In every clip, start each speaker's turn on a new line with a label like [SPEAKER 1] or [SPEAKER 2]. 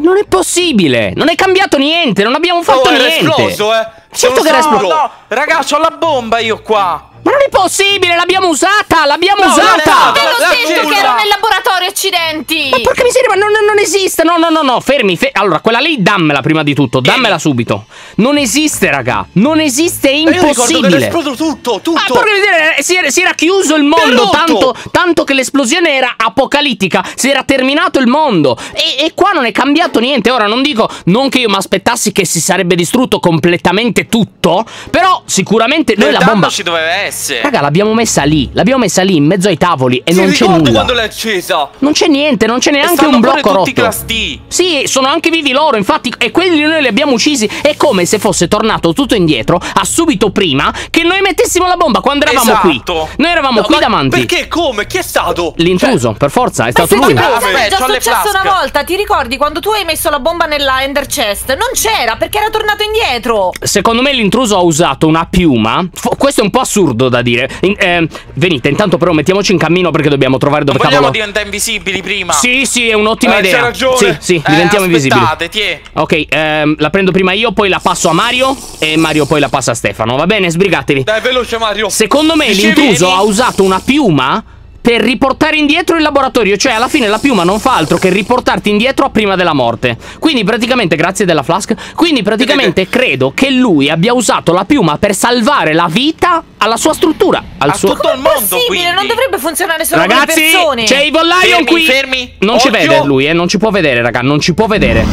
[SPEAKER 1] Non è possibile! Non è cambiato niente! Non abbiamo fatto
[SPEAKER 2] oh,
[SPEAKER 1] niente!
[SPEAKER 2] esploso, eh!
[SPEAKER 1] Certo che era esploso!
[SPEAKER 2] No, ragazzi, ho la bomba io qua!
[SPEAKER 1] Ma non è possibile, l'abbiamo usata, l'abbiamo
[SPEAKER 2] no,
[SPEAKER 1] usata!
[SPEAKER 3] Te l'ho detto che ero nel laboratorio, accidenti!
[SPEAKER 1] Ma porca miseria, ma non, non esiste, no, no, no, no, fermi, fe allora, quella lì dammela prima di tutto, dammela subito. Non esiste, raga, non esiste, è impossibile. Ma
[SPEAKER 2] io esploso tutto, tutto!
[SPEAKER 1] Ah, porca miseria, si era, si era chiuso il mondo, tanto, tanto che l'esplosione era apocalittica, si era terminato il mondo. E, e qua non è cambiato niente, ora non dico, non che io mi aspettassi che si sarebbe distrutto completamente tutto, però sicuramente noi la bomba...
[SPEAKER 2] ci doveva essere accese.
[SPEAKER 1] Raga, l'abbiamo messa lì. L'abbiamo messa lì in mezzo ai tavoli e
[SPEAKER 2] Ti
[SPEAKER 1] non c'è nulla.
[SPEAKER 2] quando l'hai accesa?
[SPEAKER 1] Non c'è niente, non c'è neanche un blocco rotto.
[SPEAKER 2] Class D.
[SPEAKER 1] Sì, sono anche vivi loro, infatti, e quelli noi li abbiamo uccisi. È come se fosse tornato tutto indietro a subito prima che noi mettessimo la bomba quando eravamo
[SPEAKER 2] esatto.
[SPEAKER 1] qui. Noi eravamo
[SPEAKER 2] no,
[SPEAKER 1] qui davanti.
[SPEAKER 2] Perché? Come? Chi è stato?
[SPEAKER 1] L'intruso,
[SPEAKER 2] cioè...
[SPEAKER 1] per forza, è
[SPEAKER 3] ma
[SPEAKER 1] stato lui.
[SPEAKER 3] Ma è già successo una volta, ti ricordi quando tu hai messo la bomba nella Ender Chest? Non c'era perché era tornato indietro.
[SPEAKER 1] Secondo me l'intruso ha usato una piuma. Questo è un po' assurdo da dire. In, eh, venite, intanto però mettiamoci in cammino perché dobbiamo trovare dove cavolo.
[SPEAKER 2] diventare invisibili prima.
[SPEAKER 1] Sì, sì, è un'ottima
[SPEAKER 2] eh,
[SPEAKER 1] idea.
[SPEAKER 2] C'è ragione.
[SPEAKER 1] Sì, sì,
[SPEAKER 2] eh,
[SPEAKER 1] diventiamo invisibili.
[SPEAKER 2] Tie.
[SPEAKER 1] Ok, ehm, la prendo prima io, poi la passo a Mario e Mario poi la passa a Stefano. Va bene, sbrigatevi.
[SPEAKER 2] Dai, veloce Mario.
[SPEAKER 1] Secondo me l'intruso ha usato una piuma per riportare indietro il laboratorio. Cioè alla fine la piuma non fa altro che riportarti indietro a prima della morte. Quindi praticamente, grazie della flask Quindi praticamente credo che lui abbia usato la piuma per salvare la vita alla sua struttura al
[SPEAKER 2] A
[SPEAKER 1] suo...
[SPEAKER 2] tutto il mondo
[SPEAKER 3] possibile,
[SPEAKER 2] quindi.
[SPEAKER 3] non dovrebbe funzionare solo
[SPEAKER 1] Ragazzi,
[SPEAKER 3] con le persone.
[SPEAKER 1] c'è Evil Lion
[SPEAKER 2] fermi,
[SPEAKER 1] qui.
[SPEAKER 2] fermi.
[SPEAKER 1] Non
[SPEAKER 2] Occhio.
[SPEAKER 1] ci vede lui, eh, non ci può vedere raga, non ci può vedere.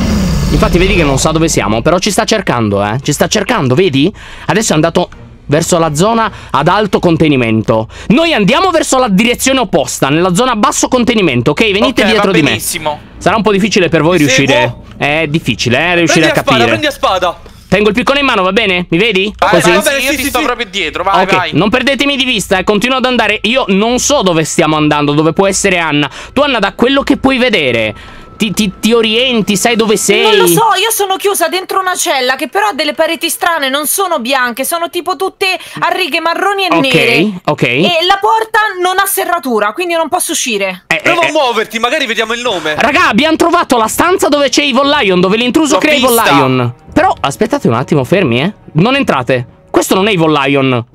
[SPEAKER 1] Infatti vedi che non sa dove siamo Però ci sta cercando, eh, ci sta cercando, vedi? Adesso è andato verso la zona ad alto contenimento. Noi andiamo verso la direzione opposta, nella zona a basso contenimento, ok? Venite
[SPEAKER 2] okay,
[SPEAKER 1] dietro di me. Sarà un po' difficile per voi
[SPEAKER 2] Ti
[SPEAKER 1] riuscire.
[SPEAKER 2] seguo.
[SPEAKER 1] È difficile, eh, riuscire
[SPEAKER 2] prendi
[SPEAKER 1] a capire.
[SPEAKER 2] Spada, prendi a spada.
[SPEAKER 1] Tengo il piccone in mano, va bene? Mi vedi?
[SPEAKER 2] Vai,
[SPEAKER 1] Così.
[SPEAKER 2] vai, vai, io
[SPEAKER 1] sì,
[SPEAKER 2] ti
[SPEAKER 1] sì,
[SPEAKER 2] sto
[SPEAKER 1] sì.
[SPEAKER 2] proprio dietro, vai,
[SPEAKER 1] ok,
[SPEAKER 2] vai.
[SPEAKER 1] non perdetemi di vista, eh, continuo ad andare. Io non so dove stiamo andando, dove può essere Anna. Tu, Anna, da quello che puoi vedere. Ti, ti, ti, orienti, sai dove sei?
[SPEAKER 3] Non lo so, io sono chiusa dentro una cella che però ha delle pareti strane, non sono bianche, sono tipo tutte a righe marroni e
[SPEAKER 1] Ok,
[SPEAKER 3] nere.
[SPEAKER 1] ok.
[SPEAKER 3] E la porta non ha serratura, quindi non posso uscire.
[SPEAKER 1] Eh,
[SPEAKER 2] Prova
[SPEAKER 1] eh,
[SPEAKER 2] a muoverti, magari vediamo il nome.
[SPEAKER 1] Raga, abbiamo trovato la stanza dove c'è Evil Lion, dove l'intruso crea Evil. Lion. Però aspettate un attimo, fermi, eh. Non entrate. Questo non è Evil Lion.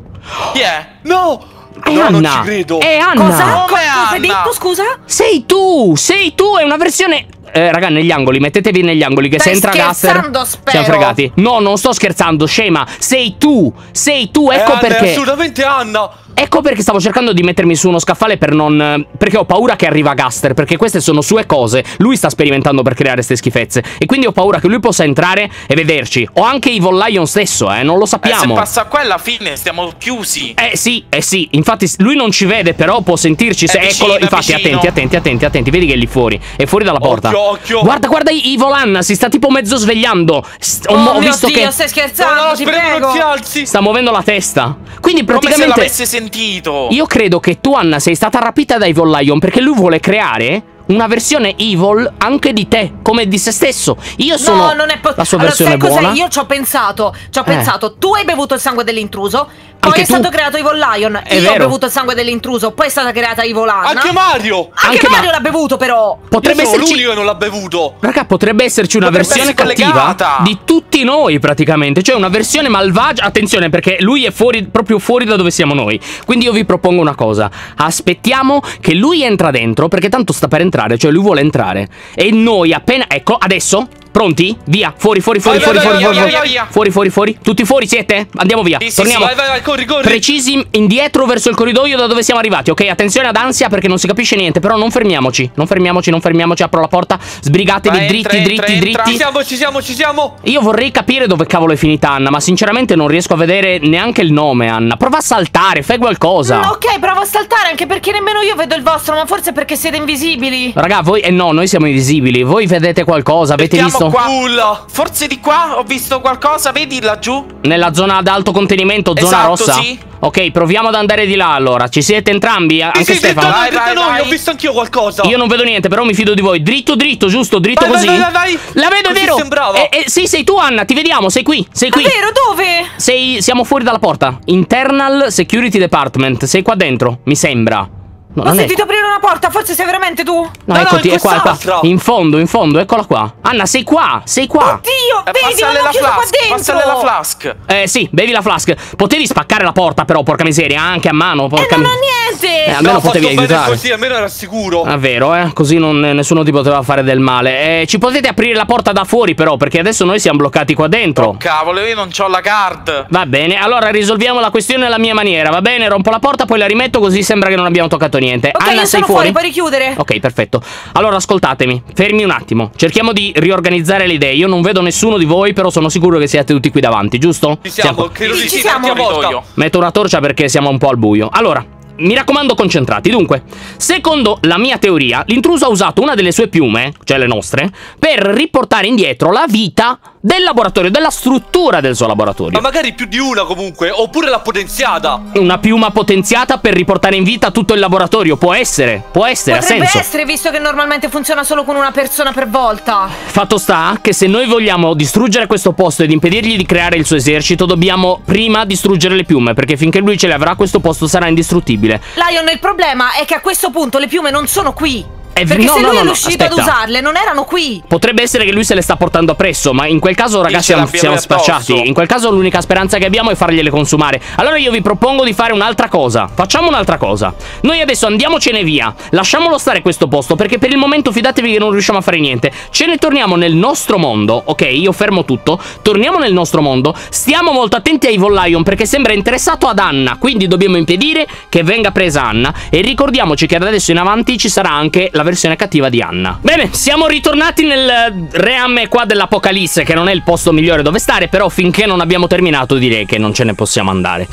[SPEAKER 2] Chi è? No!
[SPEAKER 1] È
[SPEAKER 2] no,
[SPEAKER 1] Anna.
[SPEAKER 2] non ci credo.
[SPEAKER 1] È Anna.
[SPEAKER 3] Cosa?
[SPEAKER 2] Come
[SPEAKER 3] Cosa hai detto, scusa?
[SPEAKER 1] Sei tu, sei tu, è una versione... Eh, raga, negli angoli, mettetevi negli angoli che
[SPEAKER 3] Stai
[SPEAKER 1] se entra
[SPEAKER 3] spero.
[SPEAKER 1] Siamo fregati. No, non sto scherzando, scema. Sei tu, sei tu,
[SPEAKER 2] È
[SPEAKER 1] ecco
[SPEAKER 2] È
[SPEAKER 1] perché...
[SPEAKER 2] assolutamente Anna.
[SPEAKER 1] Ecco perché stavo cercando di mettermi su uno scaffale per non... Perché ho paura che arriva Gaster, perché queste sono sue cose. Lui sta sperimentando per creare ste schifezze. E quindi ho paura che lui possa entrare e vederci. O anche Evil Lion stesso, eh, non lo
[SPEAKER 2] Eh, se
[SPEAKER 1] sappiamo.
[SPEAKER 2] passa qua alla fine stiamo chiusi.
[SPEAKER 1] Eh sì, eh sì, infatti lui non ci vede, però può sentirci. Se,
[SPEAKER 2] vicino,
[SPEAKER 1] eccolo, infatti,
[SPEAKER 2] vicino.
[SPEAKER 1] attenti, attenti, attenti, attenti. Vedi che è lì fuori. È fuori dalla porta.
[SPEAKER 2] Occhio, occhio.
[SPEAKER 1] Guarda, guarda Evil Anna, si sta tipo mezzo svegliando.
[SPEAKER 3] Oh
[SPEAKER 1] ho visto
[SPEAKER 3] Dio,
[SPEAKER 1] che
[SPEAKER 3] stai
[SPEAKER 2] No,
[SPEAKER 3] scherzando,
[SPEAKER 2] no,
[SPEAKER 3] ti
[SPEAKER 2] speriamo
[SPEAKER 3] prego.
[SPEAKER 2] non si alzi.
[SPEAKER 1] sta muovendo la testa. Quindi
[SPEAKER 2] Come se
[SPEAKER 1] praticamente
[SPEAKER 2] sentito.
[SPEAKER 1] io credo che tu Anna sei stata rapita da Evil Lion perché lui vuole creare una versione evil anche di te, come di se stesso. Io sono
[SPEAKER 3] no, non è possibile.
[SPEAKER 1] la sua
[SPEAKER 3] allora,
[SPEAKER 1] versione buona.
[SPEAKER 3] Io ci ho pensato. Ci ho
[SPEAKER 1] Eh.
[SPEAKER 3] pensato. Tu hai bevuto il sangue dell'intruso. Poi
[SPEAKER 1] Anche
[SPEAKER 3] è
[SPEAKER 1] tu.
[SPEAKER 3] stato creato Evil Lion.
[SPEAKER 1] È
[SPEAKER 3] io
[SPEAKER 1] vero.
[SPEAKER 3] ho bevuto il sangue dell'intruso. Poi è stata creata Evil Anna.
[SPEAKER 2] Anche Mario.
[SPEAKER 3] Anche
[SPEAKER 1] Anche Ma-
[SPEAKER 3] Mario l'ha bevuto, però.
[SPEAKER 1] Potrebbe
[SPEAKER 2] sono
[SPEAKER 1] esserci
[SPEAKER 2] l'unico che non l'ha bevuto.
[SPEAKER 1] Raga, potrebbe esserci una
[SPEAKER 2] Potrebbe
[SPEAKER 1] versione
[SPEAKER 2] essere
[SPEAKER 1] cattiva
[SPEAKER 2] collegata.
[SPEAKER 1] di tutti noi praticamente, cioè una versione malvagia. Attenzione perché lui è fuori proprio fuori da dove siamo noi. Quindi io vi propongo una cosa. Aspettiamo che lui entra dentro perché tanto sta per entrare, cioè lui vuole entrare. E noi appena ecco, adesso Pronti? Via, fuori, fuori, fuori,
[SPEAKER 2] Vai,
[SPEAKER 1] fuori,
[SPEAKER 2] vai,
[SPEAKER 1] fuori,
[SPEAKER 2] vai,
[SPEAKER 1] fuori,
[SPEAKER 2] via,
[SPEAKER 1] fuori,
[SPEAKER 2] via, via.
[SPEAKER 1] fuori, fuori, fuori. Tutti fuori siete? Andiamo via.
[SPEAKER 2] Sì,
[SPEAKER 1] Torniamo.
[SPEAKER 2] sì, vai, vai, vai, corri, corri.
[SPEAKER 1] Precisi indietro verso il corridoio da dove siamo arrivati, ok? Attenzione ad ansia perché non si capisce niente, però non fermiamoci. Non fermiamoci, non fermiamoci, apro la porta. Sbrigatevi
[SPEAKER 2] Vai,
[SPEAKER 1] dritti,
[SPEAKER 2] entra,
[SPEAKER 1] dritti,
[SPEAKER 2] entra, entra.
[SPEAKER 1] dritti.
[SPEAKER 2] Ci siamo, ci siamo, ci siamo.
[SPEAKER 1] Io vorrei capire dove cavolo è finita Anna, ma sinceramente non riesco a vedere neanche il nome, Anna. Prova a saltare, fai qualcosa.
[SPEAKER 3] Mm, ok, provo a saltare anche perché nemmeno io vedo il vostro, ma forse perché siete invisibili.
[SPEAKER 1] Raga, voi eh no, noi siamo invisibili. Voi vedete qualcosa? Avete
[SPEAKER 2] Mettiamo
[SPEAKER 1] visto?
[SPEAKER 2] Qua. Culla. Forse di qua ho visto qualcosa, vedi laggiù?
[SPEAKER 1] Nella zona ad alto contenimento, zona
[SPEAKER 2] Esatto,
[SPEAKER 1] rossa.
[SPEAKER 2] sì.
[SPEAKER 1] Ok, proviamo ad andare di là allora. Ci siete entrambi? Anche
[SPEAKER 2] sì, sì,
[SPEAKER 1] Stefano.
[SPEAKER 2] dritta
[SPEAKER 3] Vai,
[SPEAKER 2] noi, dritta
[SPEAKER 3] vai,
[SPEAKER 2] noi,
[SPEAKER 3] vai.
[SPEAKER 2] ho visto anch'io qualcosa.
[SPEAKER 1] Io non vedo niente, però mi fido di voi. Dritto, dritto, giusto? Dritto
[SPEAKER 2] Vai,
[SPEAKER 1] così.
[SPEAKER 2] vai, vai, vai.
[SPEAKER 1] La vedo, è
[SPEAKER 2] Così
[SPEAKER 1] vero.
[SPEAKER 2] sembrava.
[SPEAKER 1] Eh, eh, sì, sei tu, Anna. Ti vediamo. Sei qui. Sei qui.
[SPEAKER 3] Davvero, dove?
[SPEAKER 1] Sei, siamo fuori dalla porta. Internal Security Department. Sei qua dentro, mi sembra. No,
[SPEAKER 3] Ho
[SPEAKER 1] non è
[SPEAKER 3] sentito aprire una porta, forse sei veramente tu?
[SPEAKER 1] No,
[SPEAKER 4] No, no,
[SPEAKER 1] eccoti,
[SPEAKER 4] in
[SPEAKER 1] è qua, è qua. In fondo, in fondo, eccola qua. Anna, sei qua, sei qua.
[SPEAKER 3] Oddio,
[SPEAKER 2] Eh,
[SPEAKER 3] vedi,
[SPEAKER 2] passale la flask, passale la flask.
[SPEAKER 1] Eh sì, bevi la flask. Potevi spaccare la porta, però, porca miseria, anche a mano.
[SPEAKER 3] E
[SPEAKER 1] Porca
[SPEAKER 3] non ho niente!
[SPEAKER 1] Eh, almeno
[SPEAKER 4] no,
[SPEAKER 1] potevi aiutare.
[SPEAKER 4] così, almeno era sicuro.
[SPEAKER 1] Ah, vero, eh? Così non- nessuno ti poteva fare del male. Eh, ci potete aprire la porta da fuori, però, perché adesso noi siamo bloccati qua dentro.
[SPEAKER 2] Oh, cavolo, io non ho la card.
[SPEAKER 1] Va bene, allora risolviamo la questione alla mia maniera, va bene? Rompo la porta, poi la rimetto così sembra che non abbiamo toccato niente.
[SPEAKER 3] Ok,
[SPEAKER 1] Anna,
[SPEAKER 3] io
[SPEAKER 1] sei
[SPEAKER 3] sono
[SPEAKER 1] fuori?
[SPEAKER 3] fuori, puoi richiudere.
[SPEAKER 1] Ok, perfetto. Allora ascoltatemi, fermi un attimo. Cerchiamo di riorganizzare le idee. Io non vedo nessuno di voi, però sono sicuro che siate tutti qui davanti, giusto?
[SPEAKER 4] Ci siamo, credo
[SPEAKER 3] Sì,
[SPEAKER 4] di
[SPEAKER 3] ci
[SPEAKER 4] sì,
[SPEAKER 3] siamo.
[SPEAKER 4] tanti a volta.
[SPEAKER 2] Io.
[SPEAKER 1] Metto una torcia perché siamo un po' al buio. Allora, mi raccomando, concentrati. Dunque, secondo la mia teoria, l'intruso ha usato una delle sue piume, cioè le nostre, per riportare indietro la vita del laboratorio, della struttura del suo
[SPEAKER 4] Ma
[SPEAKER 1] laboratorio.
[SPEAKER 4] magari più di una comunque, oppure l'ha potenziata.
[SPEAKER 1] Una piuma potenziata per riportare in vita tutto il laboratorio. Può essere, può essere, ha
[SPEAKER 3] Potrebbe
[SPEAKER 1] senso.
[SPEAKER 3] essere, visto che normalmente funziona solo con una persona per volta.
[SPEAKER 1] Fatto sta che se noi vogliamo distruggere questo posto ed impedirgli di creare il suo esercito, dobbiamo prima distruggere le piume, perché finché lui ce le avrà questo posto sarà indistruttibile.
[SPEAKER 3] Lion, il problema è che a questo punto le piume non sono qui.
[SPEAKER 1] Eh,
[SPEAKER 3] Perché
[SPEAKER 1] no,
[SPEAKER 3] se
[SPEAKER 1] no,
[SPEAKER 3] lui
[SPEAKER 1] no,
[SPEAKER 3] è riuscito ad
[SPEAKER 1] aspetta.
[SPEAKER 3] usarle, non erano qui.
[SPEAKER 1] Potrebbe essere che lui se le sta portando appresso, ma in quel caso, ragazzi, siamo, siamo spacciati. In quel caso, l'unica speranza che abbiamo è fargliele consumare. Allora, io vi propongo di fare un'altra cosa. Facciamo un'altra cosa. Noi adesso andiamocene via. Lasciamolo stare questo posto, perché per il momento fidatevi che non riusciamo a fare niente. Ce ne torniamo nel nostro mondo, ok? Io fermo tutto. Torniamo nel nostro mondo. Stiamo molto attenti a Evil Lion, perché sembra interessato ad Anna. Quindi dobbiamo impedire che venga presa Anna. E ricordiamoci che da adesso in avanti ci sarà anche la versione cattiva di Anna. Bene, siamo ritornati nel reame qua dell'Apocalisse, che non è il posto migliore dove stare, però finché non abbiamo terminato direi che non ce ne possiamo andare.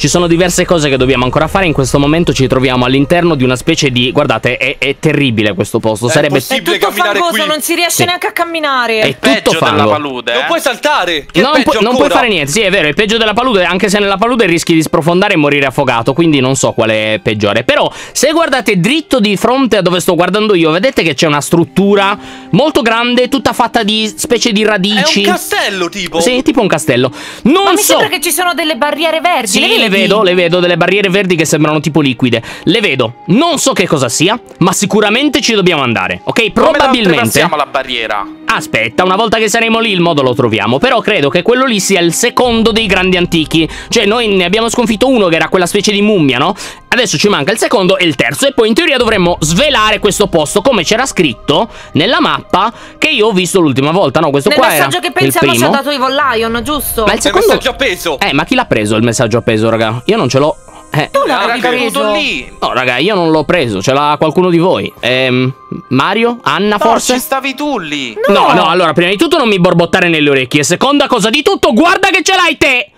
[SPEAKER 1] Ci sono diverse cose che dobbiamo ancora fare, in questo momento ci troviamo all'interno di una specie di... Guardate, è, è terribile questo posto,
[SPEAKER 4] È
[SPEAKER 1] sarebbe...
[SPEAKER 3] È tutto
[SPEAKER 4] camminare
[SPEAKER 3] fangoso,
[SPEAKER 4] qui.
[SPEAKER 3] non si riesce
[SPEAKER 1] Sì.
[SPEAKER 3] neanche a camminare.
[SPEAKER 1] È
[SPEAKER 2] Peggio
[SPEAKER 1] tutto
[SPEAKER 2] della
[SPEAKER 1] fango.
[SPEAKER 2] palude,
[SPEAKER 4] Non
[SPEAKER 2] eh.
[SPEAKER 4] puoi saltare. È
[SPEAKER 1] non, puoi, non puoi fare niente, sì è vero, è peggio della palude, anche se nella palude rischi di sprofondare e morire affogato, quindi non so quale è peggiore. Però se guardate dritto di fronte a dove sto guardando io, vedete che c'è una struttura molto grande, tutta fatta di specie di
[SPEAKER 4] È
[SPEAKER 1] radici.
[SPEAKER 4] un castello, tipo.
[SPEAKER 1] Sì, tipo un castello. Non
[SPEAKER 3] Ma mi
[SPEAKER 1] so.
[SPEAKER 3] sembra che ci sono delle barriere verdi.
[SPEAKER 1] Sì,
[SPEAKER 3] le?
[SPEAKER 1] Vedo, le vedo, delle barriere verdi che sembrano tipo liquide. Le vedo. Non so che cosa sia, ma sicuramente ci dobbiamo andare. Ok?
[SPEAKER 2] Come
[SPEAKER 1] Probabilmente.
[SPEAKER 2] oltrepassiamo la barriera?
[SPEAKER 1] Aspetta, una volta che saremo lì il modo lo troviamo. Però credo che quello lì sia il secondo dei grandi antichi. Cioè, noi ne abbiamo sconfitto uno che era quella specie di mummia, no? Adesso ci manca il secondo e il terzo. E poi in teoria dovremmo svelare questo posto come c'era scritto nella mappa che io ho visto l'ultima volta. No, questo
[SPEAKER 3] Nel
[SPEAKER 1] qua
[SPEAKER 3] messaggio
[SPEAKER 1] era
[SPEAKER 3] che
[SPEAKER 1] il
[SPEAKER 3] pensiamo ci ha
[SPEAKER 1] primo.
[SPEAKER 3] dato Evil Lion, giusto?
[SPEAKER 1] Ma il secondo.
[SPEAKER 4] messaggio appeso.
[SPEAKER 1] Eh, ma chi l'ha preso il messaggio appeso, raga? Io non ce l'ho. Eh.
[SPEAKER 3] tu
[SPEAKER 2] caduto
[SPEAKER 3] preso.
[SPEAKER 2] lì.
[SPEAKER 1] No, raga, io non l'ho preso, ce l'ha qualcuno di voi. Ehm, Mario? Anna,
[SPEAKER 2] No,
[SPEAKER 1] forse?
[SPEAKER 2] ci stavi tu lì.
[SPEAKER 1] No, no, allora, prima di tutto non mi borbottare nelle orecchie. Seconda cosa di tutto, guarda che ce l'hai te!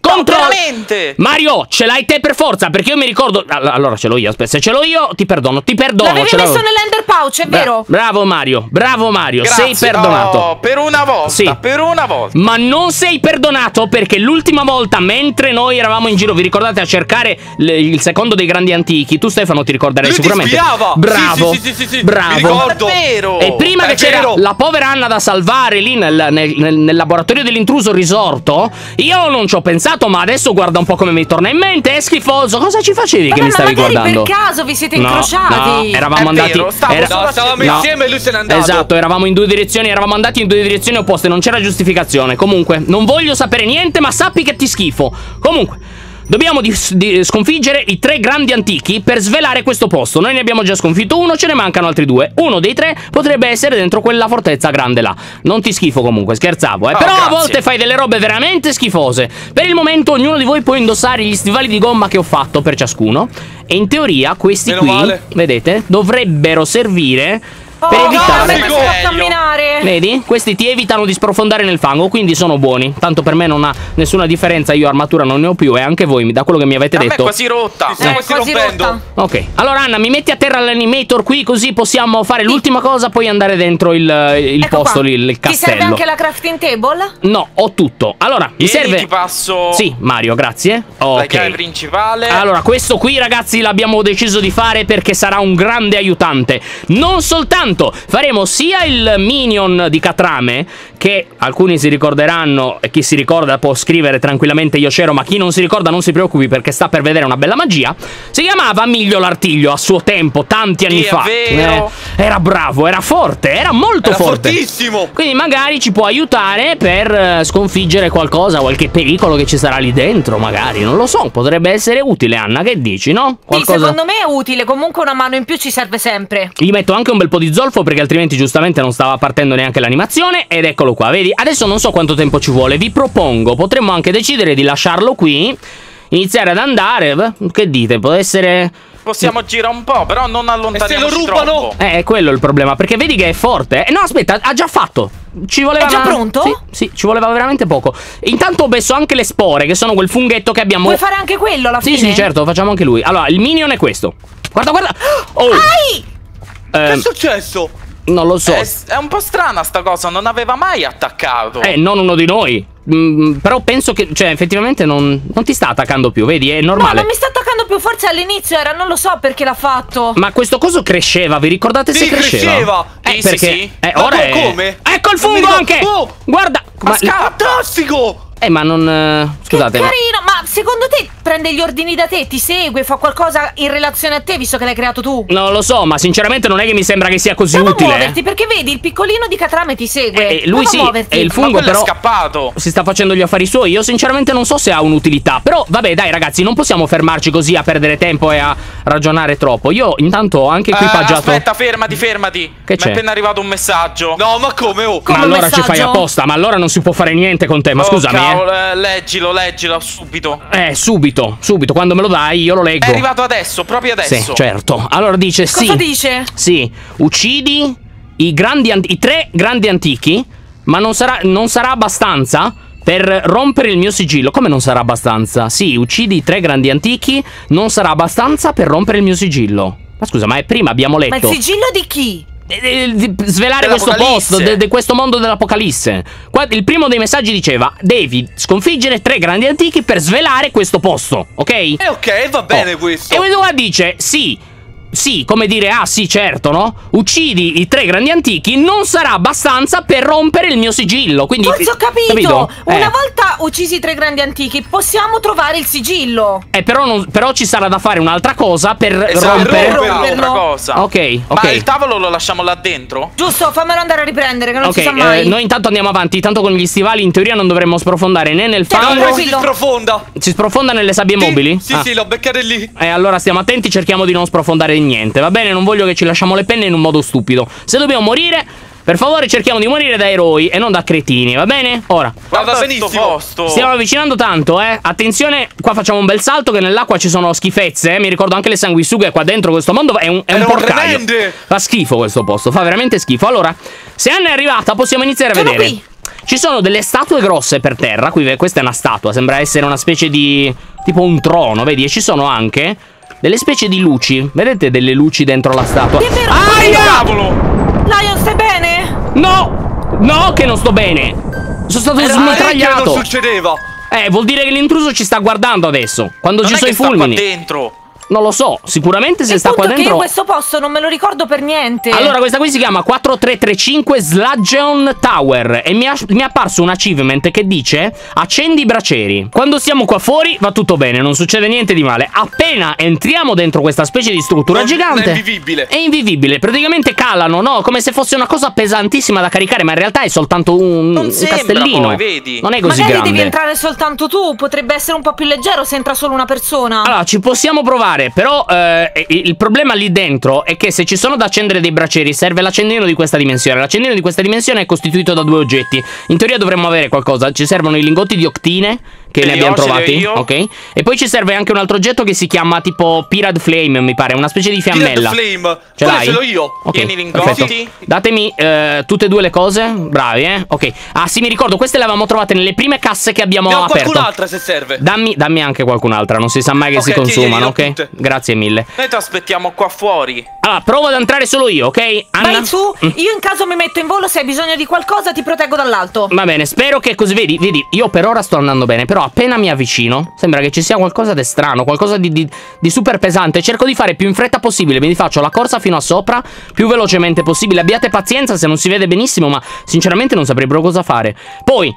[SPEAKER 1] Controllo!
[SPEAKER 2] veramente?
[SPEAKER 1] Mario, ce l'hai te per forza, perché io mi ricordo... All- Allora, ce l'ho io, aspetta, se ce l'ho io, ti perdono, ti perdono.
[SPEAKER 3] L'avevi messo nell'ender pouch, è
[SPEAKER 1] Bra-
[SPEAKER 3] vero?
[SPEAKER 1] bravo Mario, bravo Mario,
[SPEAKER 2] Grazie.
[SPEAKER 1] sei perdonato.
[SPEAKER 2] Oh, per una volta,
[SPEAKER 1] Sì.
[SPEAKER 2] per una volta.
[SPEAKER 1] Ma non sei perdonato perché l'ultima volta, mentre noi eravamo in giro, vi ricordate a cercare il secondo dei grandi antichi? Tu, Stefano, ti ricorderai
[SPEAKER 4] Lui ti
[SPEAKER 1] sicuramente.
[SPEAKER 4] spiava.
[SPEAKER 1] Bravo,
[SPEAKER 4] Sì, sì, sì, sì, sì.
[SPEAKER 1] bravo. E prima
[SPEAKER 4] È
[SPEAKER 1] che c'era la povera Anna da salvare lì nel, nel- nel- nel laboratorio dell'intruso risorto, io non ci ho pensato, ma adesso guarda un po' come mi torna in mente. È schifoso. Cosa ci facevi
[SPEAKER 3] Vabbè,
[SPEAKER 1] che mi
[SPEAKER 3] ma
[SPEAKER 1] stavi
[SPEAKER 3] magari
[SPEAKER 1] guardando?
[SPEAKER 3] per caso vi siete
[SPEAKER 1] No,
[SPEAKER 3] incrociati.
[SPEAKER 1] No, eravamo
[SPEAKER 2] È
[SPEAKER 1] andati.
[SPEAKER 2] vero, stavo
[SPEAKER 1] era-
[SPEAKER 4] No, stavamo
[SPEAKER 1] No.
[SPEAKER 4] insieme e lui se n'è andato.
[SPEAKER 1] Esatto, eravamo in due direzioni, eravamo andati in due direzioni opposte, non c'era giustificazione. Comunque, non voglio sapere niente, ma sappi che ti schifo. Comunque, dobbiamo dis- di- sconfiggere i tre grandi antichi per svelare questo posto. Noi ne abbiamo già sconfitto uno, ce ne mancano altri due. Uno dei tre potrebbe essere dentro quella fortezza grande là. Non ti schifo comunque, scherzavo, eh.
[SPEAKER 2] Oh,
[SPEAKER 1] Però a
[SPEAKER 2] grazie.
[SPEAKER 1] volte fai delle robe veramente schifose. Per il momento ognuno di voi può indossare gli stivali di gomma che ho fatto per ciascuno. E in teoria questi
[SPEAKER 4] Meno
[SPEAKER 1] qui,
[SPEAKER 4] male.
[SPEAKER 1] vedete, dovrebbero servire
[SPEAKER 3] Oh,
[SPEAKER 1] per
[SPEAKER 3] no,
[SPEAKER 1] evitare...
[SPEAKER 3] si
[SPEAKER 2] Meglio.
[SPEAKER 3] camminare.
[SPEAKER 1] Vedi? Questi ti evitano di sprofondare nel fango, quindi sono buoni. Tanto per me non ha nessuna differenza, io armatura non ne ho più e anche voi, da quello che mi avete
[SPEAKER 2] A me è
[SPEAKER 1] detto.
[SPEAKER 2] quasi rotta.
[SPEAKER 4] Sì, stiamo
[SPEAKER 3] Eh, quasi
[SPEAKER 4] rompendo.
[SPEAKER 3] rotta.
[SPEAKER 1] Ok, allora Anna, mi metti a terra l'animator qui così possiamo fare l'ultima cosa, poi andare dentro il, il
[SPEAKER 3] Ecco
[SPEAKER 1] posto
[SPEAKER 3] qua.
[SPEAKER 1] lì, il
[SPEAKER 3] Ti serve
[SPEAKER 1] castello.
[SPEAKER 3] anche la crafting table?
[SPEAKER 1] No, ho tutto. Allora, mi
[SPEAKER 2] Vieni,
[SPEAKER 1] serve...
[SPEAKER 2] ti passo
[SPEAKER 1] Sì, Mario, grazie.
[SPEAKER 2] la
[SPEAKER 1] Ok.
[SPEAKER 2] principale.
[SPEAKER 1] Allora, questo qui, ragazzi, l'abbiamo deciso di fare perché sarà un grande aiutante. Non soltanto Intanto faremo sia il minion di Catrame, che alcuni si ricorderanno, e chi si ricorda può scrivere tranquillamente io c'ero, ma chi non si ricorda non si preoccupi perché sta per vedere una bella magia. Si chiamava Miglio l'Artiglio a suo tempo, tanti anni
[SPEAKER 2] Sì,
[SPEAKER 1] fa.
[SPEAKER 2] vero.
[SPEAKER 1] Eh, era bravo, era forte, era molto
[SPEAKER 4] Era
[SPEAKER 1] forte.
[SPEAKER 4] fortissimo.
[SPEAKER 1] Quindi magari ci può aiutare per eh, sconfiggere qualcosa, qualche pericolo che ci sarà lì dentro, magari, non lo so, potrebbe essere utile, Anna, che dici, no?
[SPEAKER 3] Sì, secondo me è utile, comunque una mano in più ci serve sempre.
[SPEAKER 1] Gli metto anche un bel po' di zolfo perché altrimenti giustamente non stava partendo neanche l'animazione ed eccolo qua, vedi? Adesso non so quanto tempo ci vuole, vi propongo, potremmo anche decidere di lasciarlo qui, iniziare ad andare, che dite? Può essere...
[SPEAKER 2] Possiamo girare un po', però non allontaniamoci
[SPEAKER 4] rubano?
[SPEAKER 2] troppo.
[SPEAKER 1] Eh, è quello il problema, perché vedi che è forte. Eh, no, aspetta, ha già fatto. Ci voleva.
[SPEAKER 3] È già pronto?
[SPEAKER 1] Sì, sì, ci voleva veramente poco. Intanto ho messo anche le spore, che sono quel funghetto che abbiamo.
[SPEAKER 3] Puoi fare anche quello alla
[SPEAKER 1] Sì,
[SPEAKER 3] fine?
[SPEAKER 1] sì, certo, facciamo anche lui. Allora, il minion è questo. Guarda, guarda. Oh,
[SPEAKER 3] Ai!
[SPEAKER 4] Che è
[SPEAKER 1] ehm,
[SPEAKER 4] successo?
[SPEAKER 1] non lo so.
[SPEAKER 2] È, è un po' strana sta cosa, non aveva mai attaccato.
[SPEAKER 1] Eh, non uno di noi. Mm, però penso che, cioè, effettivamente non, non ti sta attaccando più, vedi? È
[SPEAKER 3] No,
[SPEAKER 1] normale.
[SPEAKER 3] non mi sta attaccando più, forse all'inizio era, non lo so perché l'ha fatto.
[SPEAKER 1] Ma questo coso cresceva, vi ricordate se
[SPEAKER 4] Sì,
[SPEAKER 1] cresceva?
[SPEAKER 4] cresceva.
[SPEAKER 1] Eh,
[SPEAKER 2] Sì, sì,
[SPEAKER 1] perché
[SPEAKER 2] sì.
[SPEAKER 1] eh,
[SPEAKER 4] Ma
[SPEAKER 1] ora
[SPEAKER 4] co-
[SPEAKER 1] è
[SPEAKER 4] come?
[SPEAKER 1] Ecco il fungo
[SPEAKER 4] ricordo-
[SPEAKER 1] anche!
[SPEAKER 4] Oh!
[SPEAKER 1] Guarda!
[SPEAKER 2] Ma scappa!
[SPEAKER 4] Fantastico!
[SPEAKER 1] Eh, ma non. eh, Scusate.
[SPEAKER 3] che
[SPEAKER 1] ma-
[SPEAKER 3] carino, ma secondo te prende gli ordini da te, ti segue, fa qualcosa in relazione a te visto che l'hai creato tu?
[SPEAKER 1] Non lo so, ma sinceramente non è che mi sembra che sia così
[SPEAKER 3] Prova
[SPEAKER 1] utile.
[SPEAKER 3] a muoverti perché vedi il piccolino di Catrame ti segue.
[SPEAKER 1] Eh, lui
[SPEAKER 3] Prova
[SPEAKER 1] sì,
[SPEAKER 3] muoverti.
[SPEAKER 1] e il
[SPEAKER 2] Ma
[SPEAKER 1] fungo però
[SPEAKER 2] è scappato.
[SPEAKER 1] si sta facendo gli affari suoi. Io sinceramente non so se ha un'utilità. Però vabbè, dai ragazzi, non possiamo fermarci così a perdere tempo e a ragionare troppo. Io intanto ho anche
[SPEAKER 2] Eh,
[SPEAKER 1] equipaggiato.
[SPEAKER 2] aspetta, fermati, fermati.
[SPEAKER 1] Che
[SPEAKER 2] Mi
[SPEAKER 1] c'è?
[SPEAKER 2] è appena arrivato un messaggio.
[SPEAKER 4] No, ma come? Oh.
[SPEAKER 1] ma
[SPEAKER 3] come
[SPEAKER 1] allora ci
[SPEAKER 3] messaggio?
[SPEAKER 1] fai apposta, ma allora non si può fare niente con te. Ma
[SPEAKER 2] Oh,
[SPEAKER 1] scusami,
[SPEAKER 2] cavolo, eh, leggilo, leggilo subito.
[SPEAKER 1] eh. Eh, subito, subito, quando me lo dai, io lo leggo.
[SPEAKER 2] È arrivato adesso, proprio adesso.
[SPEAKER 1] Sì, certo. Allora dice sì.
[SPEAKER 3] Cosa dice?
[SPEAKER 1] Sì, uccidi i, grandi an- i tre grandi antichi, ma non sarà, non sarà abbastanza per rompere il mio sigillo. Come non sarà abbastanza? Sì, uccidi i tre grandi antichi, non sarà abbastanza per rompere il mio sigillo. Ma scusa, ma è prima abbiamo
[SPEAKER 3] Ma il
[SPEAKER 1] letto.
[SPEAKER 3] sigillo di chi?
[SPEAKER 1] Eh, eh, di- svelare questo posto, de- de questo mondo dell'Apocalisse. Il primo dei messaggi diceva: Devi sconfiggere tre grandi antichi per svelare questo posto, ok?
[SPEAKER 4] Eh, ok, va bene
[SPEAKER 1] Oh.
[SPEAKER 4] questo.
[SPEAKER 1] E questo qua dice: Sì. Sì, come dire, ah sì, certo, no? Uccidi i tre grandi antichi, non sarà abbastanza per rompere il mio sigillo. Quindi.
[SPEAKER 3] Forse ho capito. Una
[SPEAKER 1] Eh.
[SPEAKER 3] volta uccisi i tre grandi antichi, possiamo trovare il sigillo.
[SPEAKER 1] Eh, però, non- però ci sarà da fare un'altra cosa per
[SPEAKER 4] Esatto,
[SPEAKER 1] rompere.
[SPEAKER 4] romperlo.
[SPEAKER 2] Un'altra cosa.
[SPEAKER 1] Ok, ok.
[SPEAKER 2] Ma il tavolo lo lasciamo là dentro?
[SPEAKER 3] Giusto, fammelo andare a riprendere, che non
[SPEAKER 1] Ok,
[SPEAKER 3] si sa mai.
[SPEAKER 1] eh, noi intanto andiamo avanti. Tanto con gli stivali in teoria non dovremmo sprofondare né nel
[SPEAKER 3] Cioè,
[SPEAKER 1] fango.
[SPEAKER 4] poi si sprofonda.
[SPEAKER 1] Si sprofonda nelle sabbie
[SPEAKER 4] Sì,
[SPEAKER 1] mobili?
[SPEAKER 4] Sì,
[SPEAKER 1] Ah.
[SPEAKER 4] sì, l'ho beccate lì.
[SPEAKER 1] E allora stiamo attenti, cerchiamo di non sprofondare niente, va bene? Non voglio che ci lasciamo le penne in un modo stupido. Se dobbiamo morire, per favore cerchiamo di morire da eroi e non da cretini, va bene? Ora,
[SPEAKER 2] Guarda sto
[SPEAKER 4] benissimo.
[SPEAKER 2] posto.
[SPEAKER 1] stiamo avvicinando tanto, eh. Attenzione, qua facciamo un bel salto che nell'acqua ci sono schifezze, eh. Mi ricordo anche le sanguisughe qua dentro questo mondo è un, è un porcaio.
[SPEAKER 4] tremende.
[SPEAKER 1] Fa schifo questo posto, fa veramente schifo. Allora, se Anna è arrivata, possiamo iniziare a
[SPEAKER 3] Sono
[SPEAKER 1] vedere.
[SPEAKER 3] qui.
[SPEAKER 1] Ci sono delle statue grosse per terra. Qui, questa è una statua, sembra essere una specie di. tipo un trono, vedi? E ci sono anche delle specie di luci. Vedete delle luci dentro la statua?
[SPEAKER 3] È vero,
[SPEAKER 1] Aia!
[SPEAKER 2] Cavolo!
[SPEAKER 3] Lion, stai bene?
[SPEAKER 1] No! No, che non sto bene! Sono stato
[SPEAKER 4] Era che
[SPEAKER 1] smitragliato!
[SPEAKER 4] non succedeva.
[SPEAKER 1] Eh, vuol dire che l'intruso ci sta guardando adesso. Quando
[SPEAKER 2] Non
[SPEAKER 1] ci
[SPEAKER 2] è
[SPEAKER 1] sono
[SPEAKER 2] che
[SPEAKER 1] i fulmini.
[SPEAKER 2] dentro.
[SPEAKER 1] Non lo so, sicuramente se
[SPEAKER 3] Il
[SPEAKER 1] sta qua dentro.
[SPEAKER 3] io questo posto non me lo ricordo per niente.
[SPEAKER 1] Allora, questa qui si chiama 4335 Sludgeon Tower e mi, ha- mi è apparso un achievement che dice accendi i braceri. Quando siamo qua fuori va tutto bene, non succede niente di male. Appena entriamo dentro questa specie di struttura
[SPEAKER 4] Non-
[SPEAKER 1] gigante
[SPEAKER 4] è invivibile.
[SPEAKER 1] È invivibile, praticamente calano, no? Come se fosse una cosa pesantissima da caricare, ma in realtà è soltanto un,
[SPEAKER 2] Non
[SPEAKER 1] un
[SPEAKER 2] sembra
[SPEAKER 1] castellino.
[SPEAKER 2] poi, vedi?
[SPEAKER 1] Non è così
[SPEAKER 3] Magari
[SPEAKER 1] grande.
[SPEAKER 3] devi entrare soltanto tu, potrebbe essere un po' più leggero se entra solo una persona.
[SPEAKER 1] Allora, ci possiamo provare, però eh, il problema lì dentro è che se ci sono da accendere dei braceri serve l'accendino di questa dimensione. L'accendino di questa dimensione è costituito da due oggetti. In teoria dovremmo avere qualcosa. Ci servono i lingotti di octine, che ne
[SPEAKER 2] li
[SPEAKER 1] abbiamo trovati. Ok. E poi ci serve anche un altro oggetto che si chiama tipo Pirate Flame, mi pare, una specie di fiammella.
[SPEAKER 4] Pirate Flame.
[SPEAKER 1] Ce l'hai?
[SPEAKER 4] ce l'ho io.
[SPEAKER 1] Ok,
[SPEAKER 2] Tieni i lingotti.
[SPEAKER 1] perfetto. Datemi eh, tutte e due le cose. Bravi, eh. Ok. Ah, sì, mi ricordo, queste le avevamo trovate nelle prime casse che abbiamo
[SPEAKER 4] Ne ho
[SPEAKER 1] aperto.
[SPEAKER 4] qualcun'altra se serve.
[SPEAKER 1] Dammi, dammi anche qualcun'altra, non si sa mai che
[SPEAKER 4] Ok,
[SPEAKER 1] si consumano, ok?
[SPEAKER 4] tutte.
[SPEAKER 1] Grazie mille.
[SPEAKER 2] Noi ti aspettiamo qua fuori.
[SPEAKER 1] Allora, provo ad entrare solo io, ok? Anna?
[SPEAKER 3] Vai su,
[SPEAKER 1] Mm.
[SPEAKER 3] io in caso mi metto in volo, se hai bisogno di qualcosa ti proteggo dall'alto.
[SPEAKER 1] Va bene, spero che così vedi, vedi, io per ora sto andando bene, però però appena mi avvicino, sembra che ci sia qualcosa di strano, qualcosa di, di- di super pesante. Cerco di fare più in fretta possibile, mi faccio la corsa fino a sopra, più velocemente possibile. Abbiate pazienza se non si vede benissimo, ma sinceramente non saprei proprio cosa fare. Poi,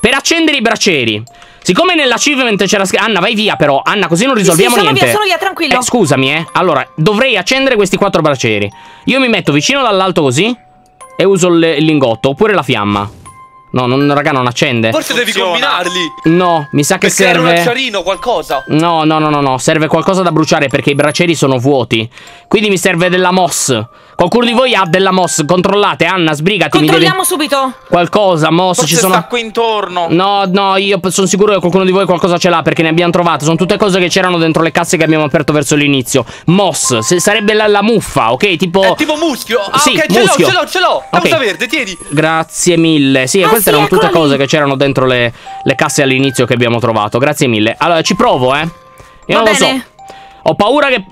[SPEAKER 1] per accendere i braccieri, siccome nell'achievement c'era scritto... Anna, vai via però. Anna, così non
[SPEAKER 3] Sì,
[SPEAKER 1] risolviamo
[SPEAKER 3] sì, sono
[SPEAKER 1] niente.
[SPEAKER 3] via, sono via, tranquillo.
[SPEAKER 1] Eh, scusami, eh. Allora, dovrei accendere questi quattro braccieri. Io mi metto vicino dall'alto così e uso il lingotto, oppure la fiamma. No, non, raga, non accende.
[SPEAKER 4] Forse devi
[SPEAKER 2] Funziona.
[SPEAKER 4] combinarli.
[SPEAKER 1] No, mi sa che
[SPEAKER 4] Per creare un
[SPEAKER 1] serve...
[SPEAKER 4] acciarino, qualcosa.
[SPEAKER 1] No, no, no, no, no, serve qualcosa da bruciare perché i braccieri sono vuoti. Quindi mi serve della moss. Qualcuno di voi ha della moss? Controllate, Anna, sbrigati, mi
[SPEAKER 3] Controlliamo
[SPEAKER 1] devi...
[SPEAKER 3] subito.
[SPEAKER 1] Qualcosa, moss,
[SPEAKER 2] Forse
[SPEAKER 1] ci sono...
[SPEAKER 2] sta qui intorno.
[SPEAKER 1] No, no, io sono sicuro che qualcuno di voi qualcosa ce l'ha perché ne abbiamo trovate. Sono tutte cose che c'erano dentro le casse che abbiamo aperto verso l'inizio. Moss, se- sarebbe la, la muffa, ok? Tipo...
[SPEAKER 4] È tipo muschio. Ah,
[SPEAKER 1] Sì,
[SPEAKER 4] ok, ce l'ho, ce l'ho, ce l'ho.
[SPEAKER 1] Ok.
[SPEAKER 4] Causa verde, tieni.
[SPEAKER 1] Grazie mille. Sì,
[SPEAKER 3] Ah,
[SPEAKER 1] queste
[SPEAKER 3] sì,
[SPEAKER 1] erano tutte cose che c'erano dentro le, le casse all'inizio che abbiamo trovato. Grazie mille. Allora, ci provo, eh. Io
[SPEAKER 3] Va
[SPEAKER 1] non lo
[SPEAKER 3] bene.
[SPEAKER 1] so. Ho paura che.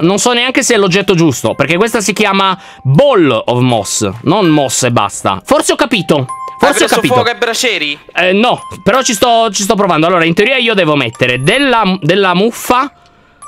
[SPEAKER 1] Non so neanche se è l'oggetto giusto. Perché questa si chiama Ball of Moss. Non Moss e basta. Forse ho capito. Forse ho capito.
[SPEAKER 2] fuoco ai braceri?
[SPEAKER 1] Eh, no, però ci sto, ci sto provando. Allora, in teoria io devo mettere della, della muffa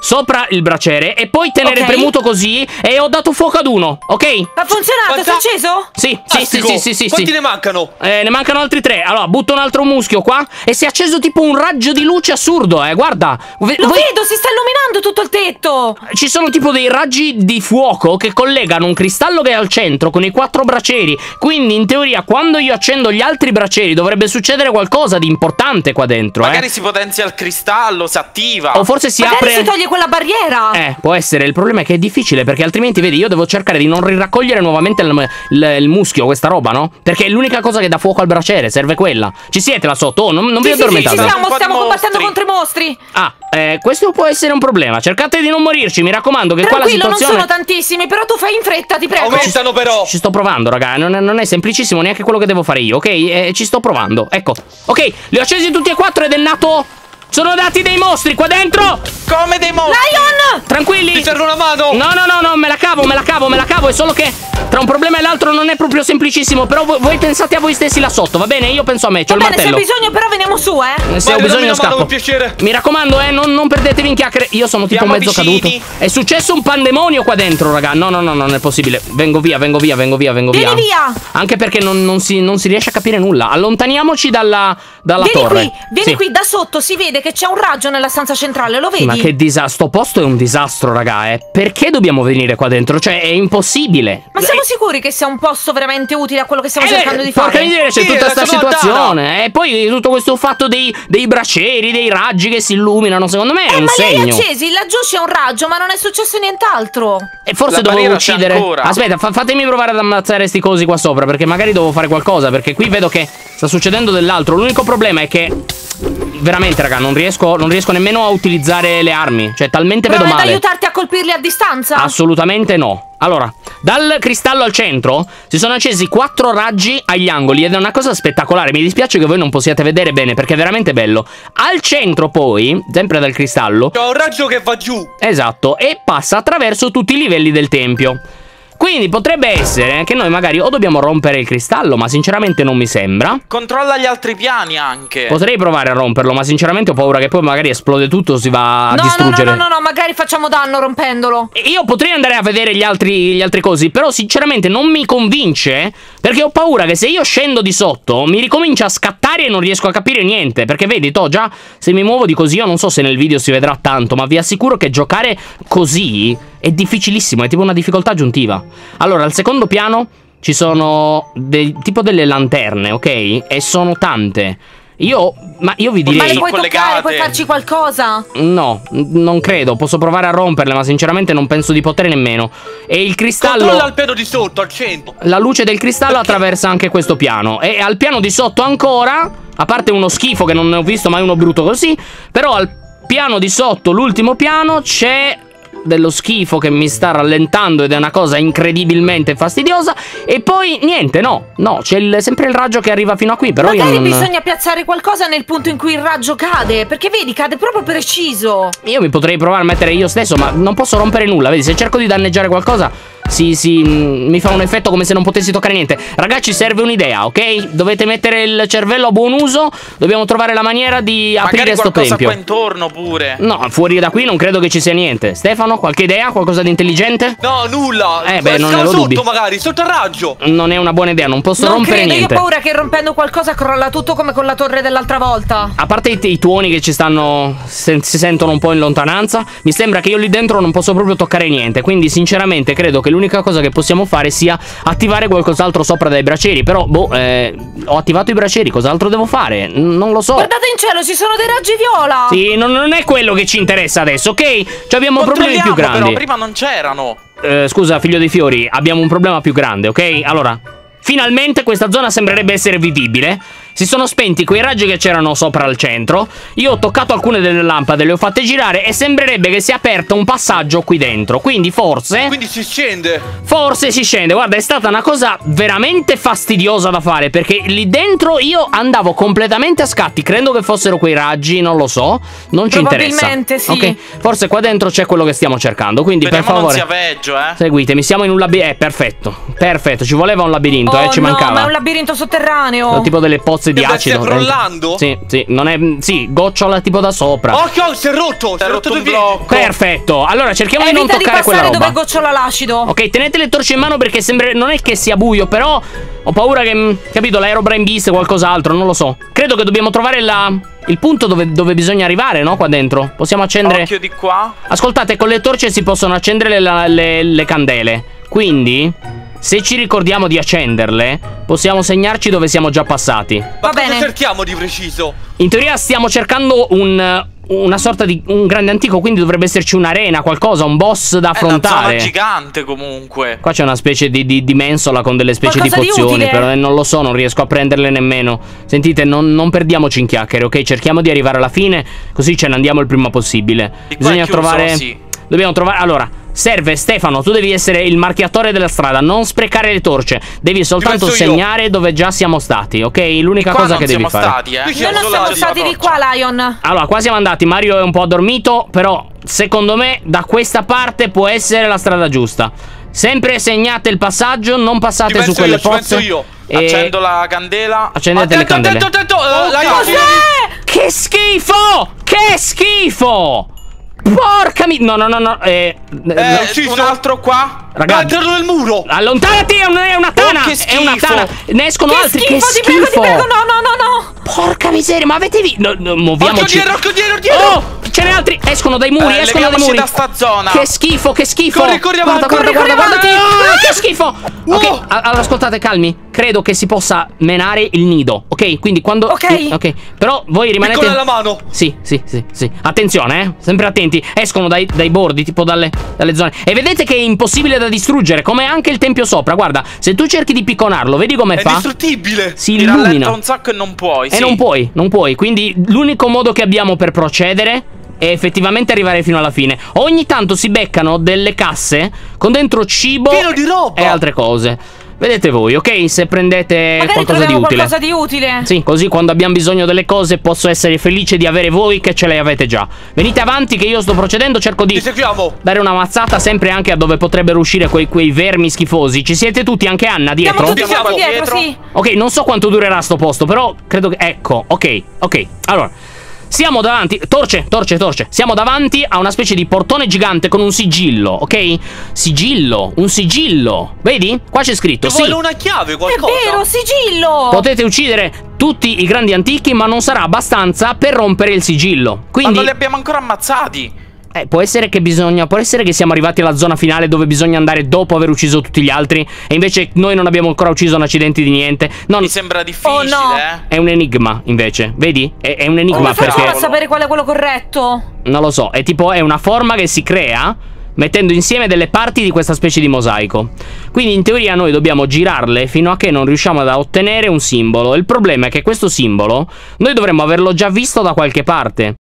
[SPEAKER 1] sopra il braciere e poi tenere
[SPEAKER 3] Ok.
[SPEAKER 1] premuto così e ho dato fuoco ad uno, ok?
[SPEAKER 3] Ha funzionato, si è acceso?
[SPEAKER 1] Sì, sì, sì, sì, sì, sì,
[SPEAKER 4] Quanti
[SPEAKER 1] sì.
[SPEAKER 4] ne mancano?
[SPEAKER 1] Eh, ne mancano altri tre. Allora, butto un altro muschio qua. E si è acceso tipo un raggio di luce assurdo, eh. Guarda.
[SPEAKER 3] Lo
[SPEAKER 1] voi-
[SPEAKER 3] vedo, si sta illuminando tutto il tetto.
[SPEAKER 1] Ci sono tipo dei raggi di fuoco che collegano un cristallo che è al centro con i quattro braccieri. Quindi, in teoria, quando io accendo gli altri braccieri, dovrebbe succedere qualcosa di importante qua dentro,
[SPEAKER 2] Magari
[SPEAKER 1] eh.
[SPEAKER 2] si potenzia il cristallo, si attiva.
[SPEAKER 1] O forse si
[SPEAKER 3] Magari
[SPEAKER 1] apre.
[SPEAKER 3] si toglie quella barriera.
[SPEAKER 1] Eh, può essere. Il problema è che è difficile perché altrimenti, vedi, io devo cercare di non riraccogliere nuovamente il, il- il muschio, questa roba, no? Perché è l'unica cosa che dà fuoco al braciere, serve quella. Ci siete là sotto? Oh, non, non vi
[SPEAKER 3] Sì, sì, sì, ci
[SPEAKER 1] addormentate.
[SPEAKER 3] siamo, stiamo combattendo contro i mostri.
[SPEAKER 1] Ah, eh, questo può essere un problema. Cercate di non morirci, mi raccomando, che qua la
[SPEAKER 3] Tranquillo, non
[SPEAKER 1] situazione.
[SPEAKER 3] sono tantissimi, però tu fai in fretta, ti prego.
[SPEAKER 4] Aumentano però.
[SPEAKER 1] Ci sto provando, raga. Non è, non è semplicissimo neanche quello che devo fare io, ok? Eh, ci sto provando. Ecco. Ok, li ho accesi tutti e quattro ed è nato. Sono nati dei mostri qua dentro.
[SPEAKER 2] Come dei mostri.
[SPEAKER 3] Lion!
[SPEAKER 1] Tranquilli.
[SPEAKER 4] Ti serve una mano.
[SPEAKER 1] No, no, no, no, me la cavo, me la cavo, me la cavo. È solo che tra un problema e l'altro non è proprio semplicissimo. Però voi, voi pensate a voi stessi là sotto, va bene? Io penso a me, c'ho
[SPEAKER 3] Va
[SPEAKER 1] il
[SPEAKER 3] bene, se hai
[SPEAKER 1] martello.
[SPEAKER 3] bisogno però veniamo su, eh.
[SPEAKER 1] Eh, Se ho
[SPEAKER 4] Vai, dammi
[SPEAKER 1] bisogno
[SPEAKER 4] mano,
[SPEAKER 1] scappo.
[SPEAKER 4] piacere.
[SPEAKER 1] Mi raccomando, eh, non, non perdetevi in chiacchiere. Io sono tipo
[SPEAKER 2] Siamo
[SPEAKER 1] mezzo
[SPEAKER 2] vicini.
[SPEAKER 1] caduto. È successo un pandemonio qua dentro, raga. No, no, no, non è possibile. Vengo via, vengo via, vengo via, vengo
[SPEAKER 3] Vieni
[SPEAKER 1] via.
[SPEAKER 3] via.
[SPEAKER 1] Anche perché non, non si, non si riesce a capire nulla. Allontaniamoci dalla, dalla
[SPEAKER 3] Vieni
[SPEAKER 1] torre.
[SPEAKER 3] qui, vieni
[SPEAKER 1] Sì.
[SPEAKER 3] qui, da sotto si vede che c'è un raggio nella stanza centrale, lo vedi?
[SPEAKER 1] Ma che disastro. Sto posto è un disastro, raga. Eh. Perché dobbiamo venire qua dentro? Cioè, è impossibile.
[SPEAKER 3] Ma siamo sicuri che sia un posto veramente utile a quello che stiamo
[SPEAKER 1] Eh,
[SPEAKER 3] cercando di
[SPEAKER 1] porca
[SPEAKER 3] fare?
[SPEAKER 1] miseria, c'è
[SPEAKER 4] Sì,
[SPEAKER 1] tutta questa situazione. E poi tutto questo fatto dei, dei braccieri, dei raggi che si illuminano. Secondo me è
[SPEAKER 3] Eh,
[SPEAKER 1] un
[SPEAKER 3] ma li hai
[SPEAKER 1] segno.
[SPEAKER 3] accesi, laggiù c'è un raggio, ma non è successo nient'altro.
[SPEAKER 1] E forse
[SPEAKER 2] La
[SPEAKER 1] dovevo uccidere. Aspetta, fa- fatemi provare ad ammazzare sti cosi qua sopra. Perché magari devo fare qualcosa. Perché qui vedo che sta succedendo dell'altro. L'unico problema è che. Veramente, raga, non riesco, non riesco nemmeno a utilizzare le armi. Cioè, talmente
[SPEAKER 3] Prova
[SPEAKER 1] vedo
[SPEAKER 3] ad
[SPEAKER 1] male.
[SPEAKER 3] aiutarti a colpirli a distanza?
[SPEAKER 1] Assolutamente no. Allora, dal cristallo al centro si sono accesi quattro raggi agli angoli ed è una cosa spettacolare. Mi dispiace che voi non possiate vedere bene perché è veramente bello. Al centro poi, sempre dal cristallo,
[SPEAKER 4] C'ho un raggio che va giù.
[SPEAKER 1] esatto, e passa attraverso tutti i livelli del tempio. Quindi potrebbe essere che noi magari o dobbiamo rompere il cristallo, ma sinceramente non mi sembra.
[SPEAKER 2] Controlla gli altri piani anche.
[SPEAKER 1] Potrei provare a romperlo, ma sinceramente ho paura che poi magari esplode tutto, si va a
[SPEAKER 3] no, no, no,
[SPEAKER 1] distruggere.
[SPEAKER 3] no, no, no, magari facciamo danno rompendolo.
[SPEAKER 1] Io potrei andare a vedere gli altri, gli altri cosi, però sinceramente non mi convince perché ho paura che se io scendo di sotto mi ricomincia a scattare e non riesco a capire niente. Perché vedi, to, già se mi muovo di così, io non so se nel video si vedrà tanto, ma vi assicuro che giocare così è difficilissimo, è tipo una difficoltà aggiuntiva. Allora, al secondo piano ci sono dei- tipo delle lanterne, ok? E sono tante. Io, ma io vi
[SPEAKER 3] Ma le
[SPEAKER 1] direi...
[SPEAKER 3] puoi toccare, puoi farci qualcosa?
[SPEAKER 1] No, non credo. Posso provare a romperle, ma sinceramente non penso di poter nemmeno. E il cristallo.
[SPEAKER 4] Controlla il piano di sotto, al centro.
[SPEAKER 1] La luce del cristallo attraversa anche questo piano. E al piano di sotto ancora. A parte uno schifo che non ne ho visto mai uno brutto così. Però al piano di sotto, l'ultimo piano, c'è dello schifo che mi sta rallentando ed è una cosa incredibilmente fastidiosa. E poi niente, no, no, c'è il- sempre il raggio che arriva fino a qui. Però
[SPEAKER 3] Magari
[SPEAKER 1] io non.
[SPEAKER 3] bisogna piazzare qualcosa nel punto in cui il raggio cade, perché vedi, cade proprio preciso.
[SPEAKER 1] Io mi potrei provare a mettere io stesso, ma non posso rompere nulla. Vedi, se cerco di danneggiare qualcosa, si, si, mm, mi fa un effetto come se non potessi toccare niente. Ragazzi, serve un'idea, ok? Dovete mettere il cervello a buon uso. Dobbiamo trovare la maniera di aprire
[SPEAKER 2] Magari
[SPEAKER 1] sto
[SPEAKER 2] qualcosa
[SPEAKER 1] tempio.
[SPEAKER 2] qua intorno pure.
[SPEAKER 1] No, fuori da qui non credo che ci sia niente. Stefano, qualche idea? Qualcosa di intelligente?
[SPEAKER 4] No, nulla.
[SPEAKER 1] Eh, beh, non ne ho
[SPEAKER 4] sotto
[SPEAKER 1] dubbi.
[SPEAKER 4] magari, sotto il raggio.
[SPEAKER 1] Non è una buona idea, non posso
[SPEAKER 3] Non
[SPEAKER 1] rompere
[SPEAKER 3] credo,
[SPEAKER 1] niente.
[SPEAKER 3] io ho paura che rompendo qualcosa crolla tutto come con la torre dell'altra volta.
[SPEAKER 1] A parte i, i tuoni che ci stanno. se- si sentono un po' in lontananza, mi sembra che io lì dentro non posso proprio toccare niente. Quindi, sinceramente, credo che l'unica cosa che possiamo fare sia attivare qualcos'altro sopra dai bracieri. Però, boh, eh, ho attivato i bracieri, cos'altro devo fare? N- non lo so.
[SPEAKER 3] Guardate in cielo, ci sono dei raggi viola.
[SPEAKER 1] Sì, non, non è quello che ci interessa adesso, ok? Ci abbiamo problemi più grandi.
[SPEAKER 2] però, prima non c'erano.
[SPEAKER 1] Eh, scusa, figlio dei fiori, abbiamo un problema più grande, ok? Allora, finalmente questa zona sembrerebbe essere vivibile. Si sono spenti quei raggi che c'erano sopra al centro. Io ho toccato alcune delle lampade, le ho fatte girare e sembrerebbe che sia aperto un passaggio qui dentro. Quindi forse.
[SPEAKER 4] Quindi si scende.
[SPEAKER 1] Forse si scende. Guarda, è stata una cosa veramente fastidiosa da fare. Perché lì dentro io andavo completamente a scatti. Credo che fossero quei raggi, non lo so. Non ci interessa.
[SPEAKER 3] Probabilmente sì.
[SPEAKER 1] Ok, forse qua dentro c'è quello che stiamo cercando. Quindi,
[SPEAKER 2] Speriamo
[SPEAKER 1] per
[SPEAKER 2] non
[SPEAKER 1] favore.
[SPEAKER 2] sia peggio, eh.
[SPEAKER 1] Seguitemi, siamo in un labirinto. Eh, perfetto. Perfetto, ci voleva un labirinto,
[SPEAKER 3] oh,
[SPEAKER 1] eh, ci
[SPEAKER 3] no,
[SPEAKER 1] mancava.
[SPEAKER 3] ma è un labirinto sotterraneo.
[SPEAKER 1] Tipo delle pozze di
[SPEAKER 4] Deve
[SPEAKER 1] acido.
[SPEAKER 4] essere crollando?
[SPEAKER 1] Sì, sì, non è. Sì, gocciola tipo da sopra.
[SPEAKER 4] Occhio, si è rotto. Si è rotto
[SPEAKER 2] rotto
[SPEAKER 4] due
[SPEAKER 2] blocco.
[SPEAKER 1] Perfetto. Allora, cerchiamo di non
[SPEAKER 3] Evita di
[SPEAKER 1] toccare quella roba.
[SPEAKER 3] dove gocciola l'acido.
[SPEAKER 1] Ok, tenete le torce in mano perché sembra. Non è che sia buio, però. Ho paura che. mh, Capito, l'aerobrain beast o qualcos'altro, non lo so. Credo che dobbiamo trovare la. Il punto dove, dove bisogna arrivare, no? Qua dentro. Possiamo accendere.
[SPEAKER 2] Occhio di qua.
[SPEAKER 1] Ascoltate, con le torce si possono accendere le, le- le candele. Quindi, se ci ricordiamo di accenderle, possiamo segnarci dove siamo già passati.
[SPEAKER 4] Ma
[SPEAKER 3] Va
[SPEAKER 4] cosa
[SPEAKER 3] bene.
[SPEAKER 4] cerchiamo di preciso?
[SPEAKER 1] In teoria stiamo cercando un. Una sorta di. un grande antico, quindi dovrebbe esserci un'arena, qualcosa, un boss da
[SPEAKER 2] È una zona
[SPEAKER 1] affrontare.
[SPEAKER 2] gigante comunque.
[SPEAKER 1] Qua c'è una specie di, di- di mensola con delle specie
[SPEAKER 3] Qualcosa
[SPEAKER 1] di
[SPEAKER 3] di
[SPEAKER 1] pozioni,
[SPEAKER 3] utile.
[SPEAKER 1] però eh, non lo so, non riesco a prenderle nemmeno. Sentite, non, non perdiamoci in chiacchiere, ok? Cerchiamo di arrivare alla fine, così ce ne andiamo il prima possibile.
[SPEAKER 2] Di
[SPEAKER 1] Bisogna
[SPEAKER 2] è chiuso,
[SPEAKER 1] trovare.
[SPEAKER 2] sì.
[SPEAKER 1] Dobbiamo trovare. Allora, serve Stefano, tu devi essere il marchiatore della strada, non sprecare le torce. Devi soltanto
[SPEAKER 4] penso io.
[SPEAKER 1] segnare dove già siamo stati, ok? L'unica cosa
[SPEAKER 2] non
[SPEAKER 1] che devi
[SPEAKER 2] siamo
[SPEAKER 1] fare.
[SPEAKER 2] stati, eh.
[SPEAKER 3] Noi
[SPEAKER 4] siamo
[SPEAKER 3] non
[SPEAKER 4] solo
[SPEAKER 3] siamo stati di qua, Lion.
[SPEAKER 1] Allora, qua siamo andati. Mario è un po' addormito. Però, secondo me, da questa parte può essere la strada giusta. Sempre segnate il passaggio, non passate su quelle
[SPEAKER 4] io, ci penso
[SPEAKER 1] pozze.
[SPEAKER 4] io.
[SPEAKER 1] E-
[SPEAKER 2] Accendo la candela.
[SPEAKER 1] Accendete le
[SPEAKER 4] Attento,
[SPEAKER 1] candele.
[SPEAKER 4] attento, attento. eh, la-
[SPEAKER 3] Cos'è?
[SPEAKER 1] Che schifo! Che schifo! Porca mi... No, no, no, no. Eh,
[SPEAKER 4] Eh,
[SPEAKER 2] Eh,
[SPEAKER 4] sì,
[SPEAKER 2] un altro qua.
[SPEAKER 1] Ragazzi,
[SPEAKER 4] Dentro nel muro.
[SPEAKER 1] allontanati, è, un- è una tana.
[SPEAKER 2] Oh, che
[SPEAKER 1] è una
[SPEAKER 2] schifo.
[SPEAKER 1] tana. Ne escono
[SPEAKER 3] Che
[SPEAKER 1] altri.
[SPEAKER 3] schifo,
[SPEAKER 1] che
[SPEAKER 3] ti prego,
[SPEAKER 1] schifo.
[SPEAKER 3] ti prego. No, no, no, no.
[SPEAKER 1] Porca miseria, ma avete visto? No, no,
[SPEAKER 4] Occhio
[SPEAKER 1] muoviamoci.
[SPEAKER 4] dietro, occhio dietro, dietro.
[SPEAKER 1] Oh, ce n'è altri. Escono dai muri,
[SPEAKER 2] Eh,
[SPEAKER 1] escono dai muri.
[SPEAKER 2] da sta zona.
[SPEAKER 1] Che schifo, che schifo.
[SPEAKER 4] Corri, corri
[SPEAKER 1] guarda,
[SPEAKER 4] avanti,
[SPEAKER 1] guarda,
[SPEAKER 4] corri,
[SPEAKER 1] guarda,
[SPEAKER 4] corri
[SPEAKER 1] guarda.
[SPEAKER 4] avanti.
[SPEAKER 1] Ah, che schifo.
[SPEAKER 4] Wow.
[SPEAKER 1] Ok, a- allora ascoltate, calmi. Credo che si possa menare il nido, ok? Quindi quando
[SPEAKER 3] Ok.
[SPEAKER 1] Ok. Però voi rimanete
[SPEAKER 4] Piccola la mano.
[SPEAKER 1] Sì, sì, sì, sì. Attenzione, eh. Sempre attenti. Escono dai, dai bordi, tipo dalle, dalle zone. E vedete che è impossibile da distruggere, come anche il tempio sopra. Guarda, se tu cerchi di picconarlo, vedi come
[SPEAKER 4] È
[SPEAKER 1] fa?
[SPEAKER 4] distruttibile.
[SPEAKER 1] Si illumina.
[SPEAKER 2] un sacco e non puoi.
[SPEAKER 1] E
[SPEAKER 2] sì.
[SPEAKER 1] non puoi, non puoi. Quindi l'unico modo che abbiamo per procedere è effettivamente arrivare fino alla fine. Ogni tanto si beccano delle casse con dentro cibo e altre cose. Vedete voi, ok? Se prendete
[SPEAKER 3] Magari
[SPEAKER 1] qualcosa di utile.
[SPEAKER 3] qualcosa di utile.
[SPEAKER 1] Sì, così quando abbiamo bisogno delle cose posso essere felice di avere voi che ce le avete già. Venite avanti che io sto procedendo, cerco di dare una mazzata sempre anche a dove potrebbero uscire quei, quei vermi schifosi. Ci siete tutti, anche Anna dietro?
[SPEAKER 3] Siamo tutti
[SPEAKER 2] qua
[SPEAKER 3] dietro,
[SPEAKER 2] dietro.
[SPEAKER 3] sì.
[SPEAKER 1] Ok, non so quanto durerà sto posto, però credo che. Ecco, ok, ok. Allora. Siamo davanti. Torce, torce, torce. Siamo davanti a una specie di portone gigante con un sigillo, ok? Sigillo, un sigillo. Vedi? Qua c'è scritto:
[SPEAKER 4] Ti
[SPEAKER 1] sì.
[SPEAKER 4] vuole una chiave,
[SPEAKER 3] È
[SPEAKER 4] qualcosa.
[SPEAKER 3] vero, sigillo.
[SPEAKER 1] Potete uccidere tutti i grandi antichi, ma non sarà abbastanza per rompere il sigillo.
[SPEAKER 2] Ma
[SPEAKER 1] Quindi.
[SPEAKER 2] non li abbiamo ancora ammazzati.
[SPEAKER 1] Eh, può essere che bisogna. Può essere che siamo arrivati alla zona finale dove bisogna andare dopo aver ucciso tutti gli altri. E invece noi non abbiamo ancora ucciso un accidente di niente. No,
[SPEAKER 2] Mi sembra difficile,
[SPEAKER 3] Oh, no.
[SPEAKER 2] eh.
[SPEAKER 1] è un enigma, invece. Vedi? È, è un enigma
[SPEAKER 3] facciamo
[SPEAKER 1] perché.
[SPEAKER 3] a sapere qual è quello corretto?
[SPEAKER 1] Non lo so. È tipo. È una forma che si crea. Mettendo insieme delle parti di questa specie di mosaico. Quindi in teoria noi dobbiamo girarle fino a che non riusciamo ad ottenere un simbolo. Il problema è che questo simbolo noi dovremmo averlo già visto da qualche parte.